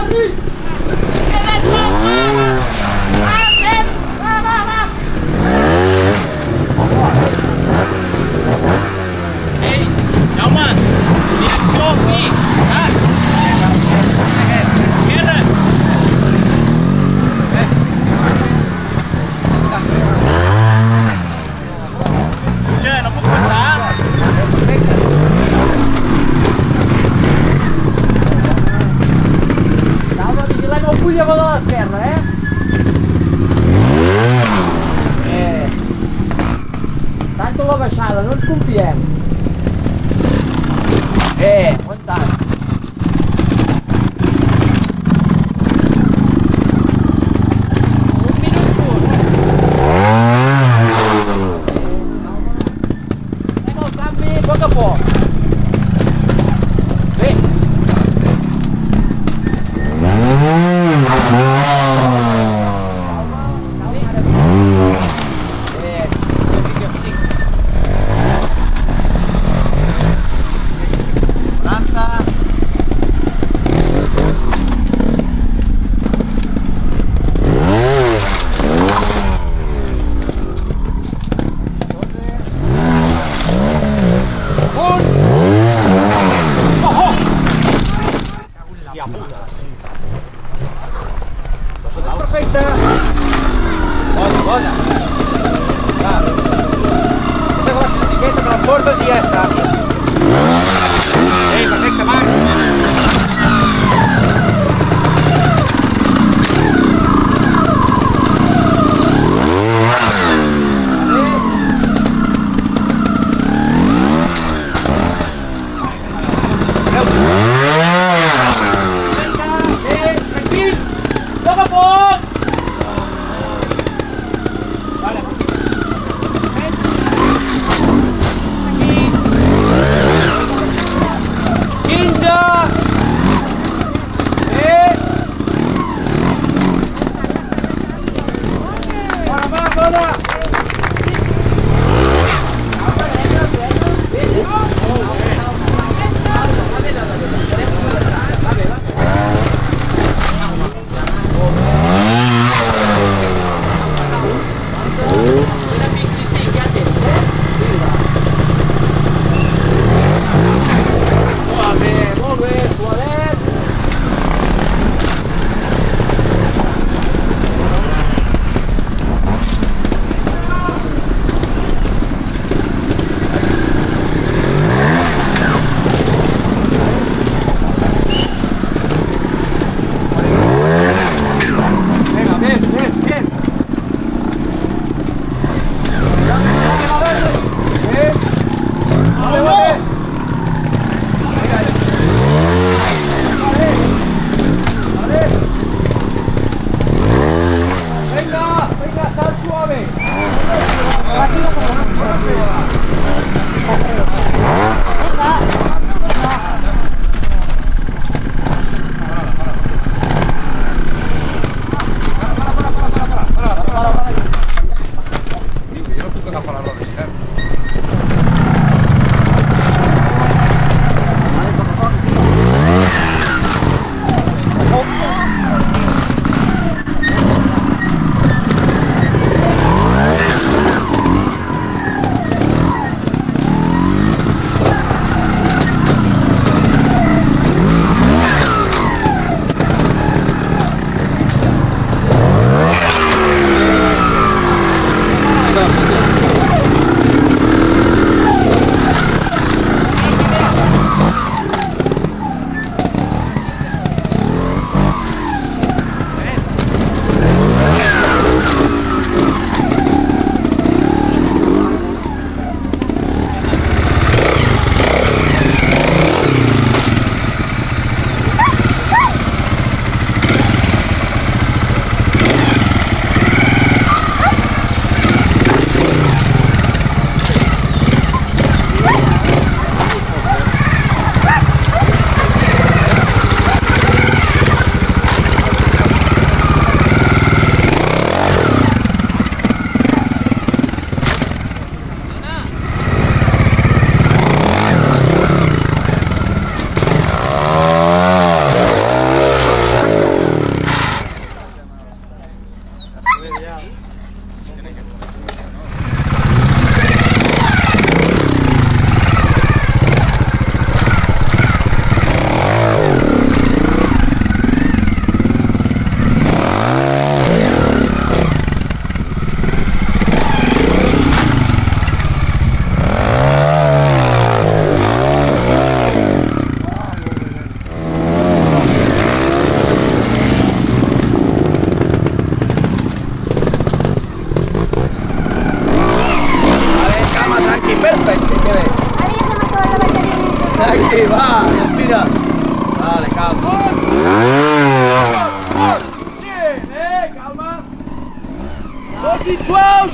Paris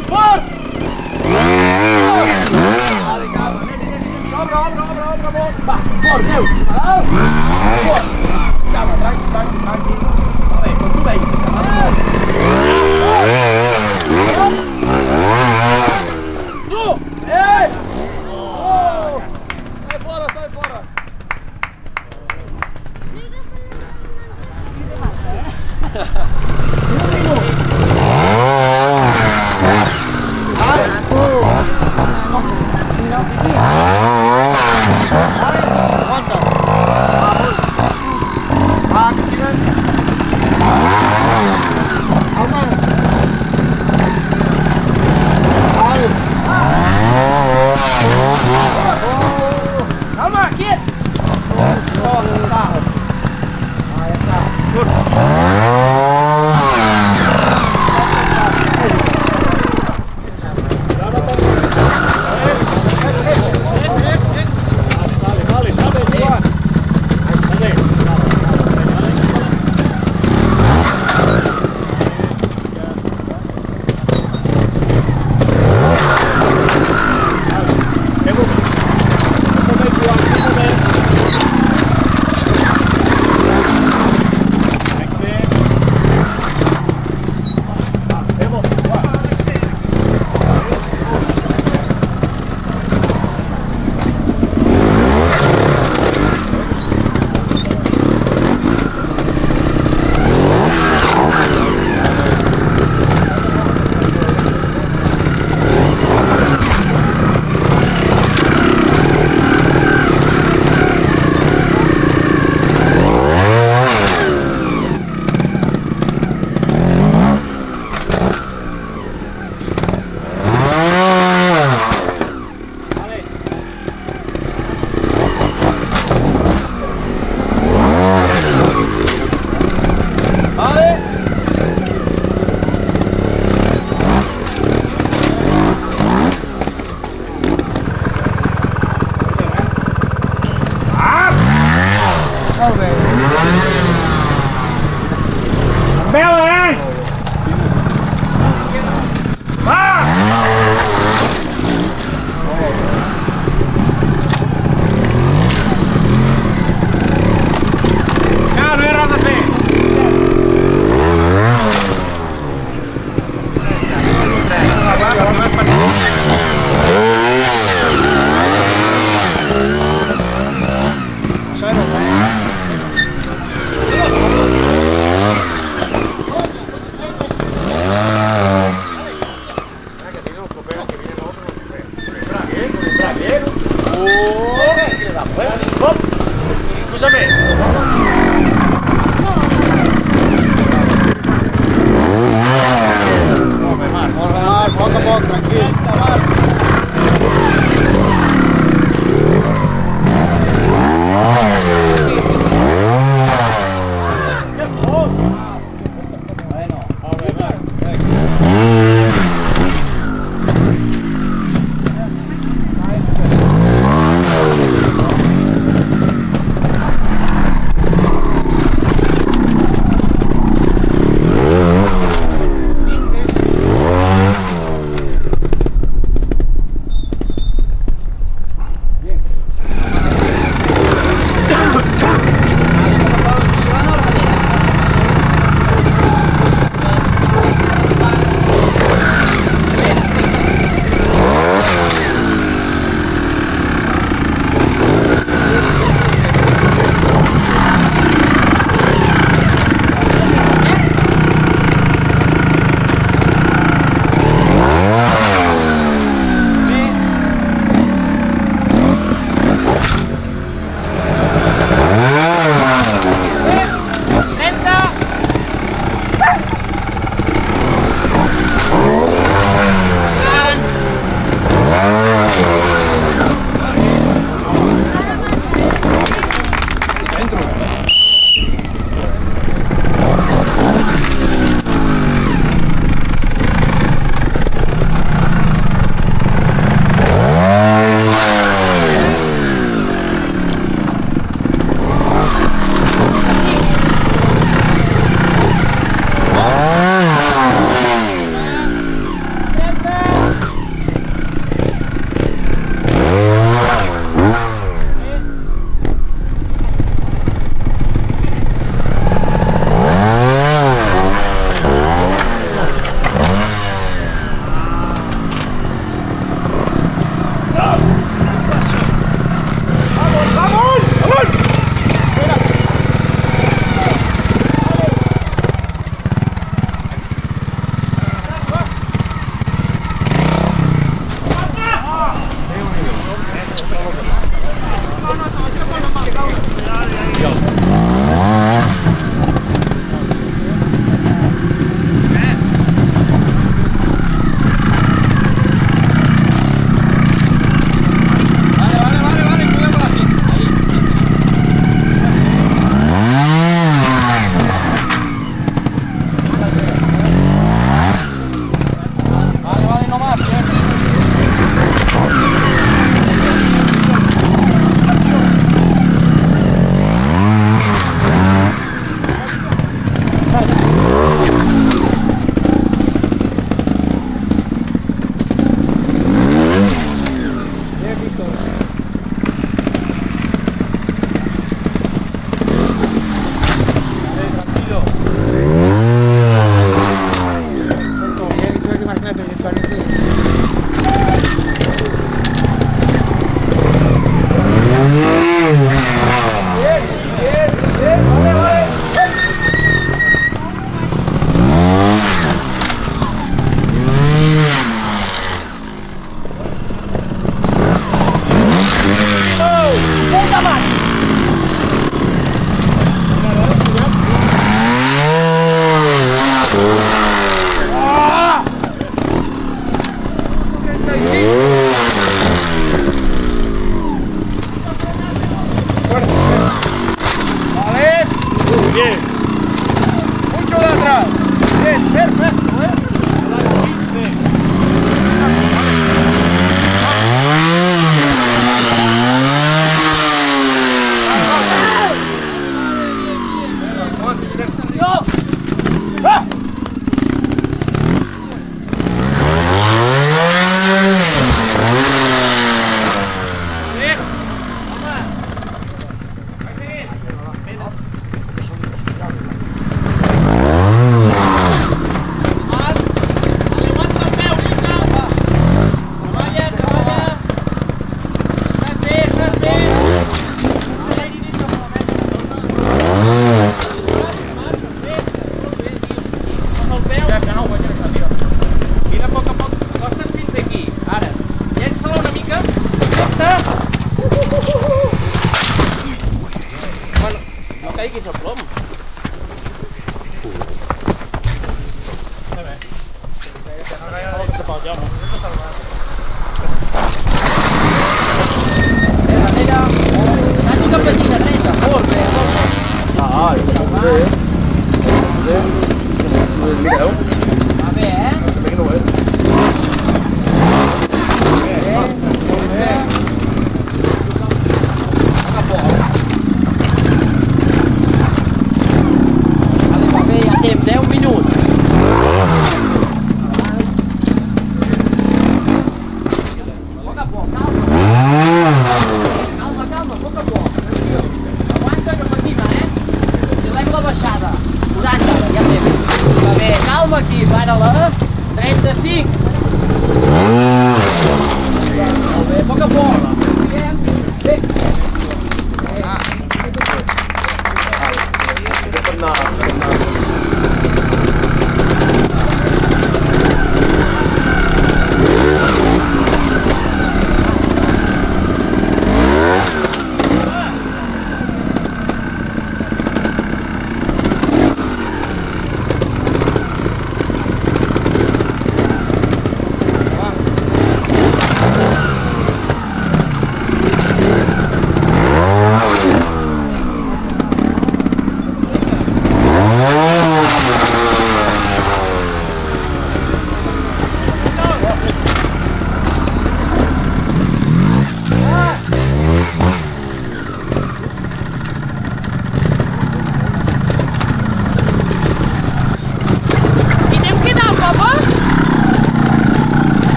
que for! Ah, legal, obra, obra, obra, obra, obra! Mordeu! Calma, traz, traz, traz. 边